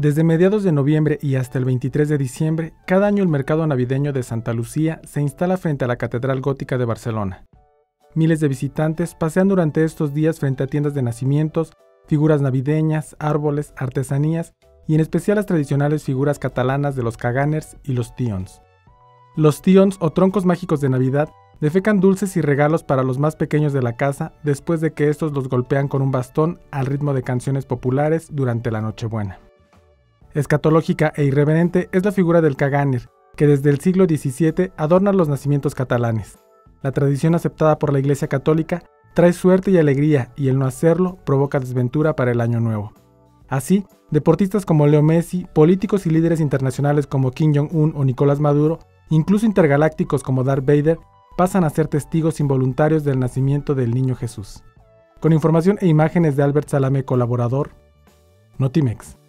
Desde mediados de noviembre y hasta el 23 de diciembre, cada año el mercado navideño de Santa Lucía se instala frente a la Catedral Gótica de Barcelona. Miles de visitantes pasean durante estos días frente a tiendas de nacimientos, figuras navideñas, árboles, artesanías y en especial las tradicionales figuras catalanas de los caganers y los tions. Los tions o troncos mágicos de Navidad defecan dulces y regalos para los más pequeños de la casa después de que estos los golpean con un bastón al ritmo de canciones populares durante la Nochebuena. Escatológica e irreverente es la figura del Kaganer, que desde el siglo XVII adorna los nacimientos catalanes. La tradición aceptada por la Iglesia Católica trae suerte y alegría y el no hacerlo provoca desventura para el año nuevo. Así, deportistas como Leo Messi, políticos y líderes internacionales como Kim Jong-un o Nicolás Maduro, incluso intergalácticos como Darth Vader, pasan a ser testigos involuntarios del nacimiento del niño Jesús. Con información e imágenes de Albert Salame, colaborador, Notimex.